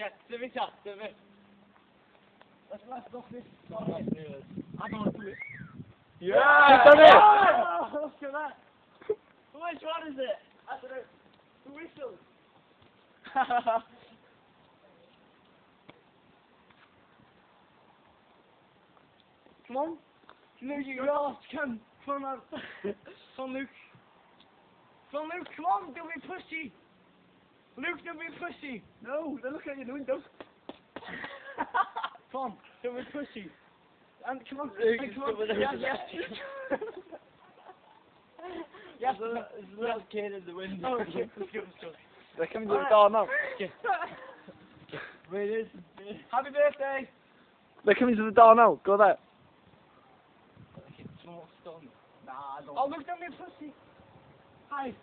Çaktırmış attırmış. Hadi onu kulü. Yeah! Get on it! Come on! Which one is it? I don't know. Who whistles? Come on. No, you last come from us. From Luke. From Luke, come on, don't be pushy. Luke, don't be pushy. No, they look at you in the window. come on. Don't be pushy. And come on. Luke, and come on. over there Yes, yes. yes. There's a, there's a little kid in the window. Oh, okay. Let's go. Let's go. They're coming to the door now. Wait, it is. Happy birthday. They're coming to the door now. Go there. Nah, I don't. Oh, look, don't be a pussy. Hi.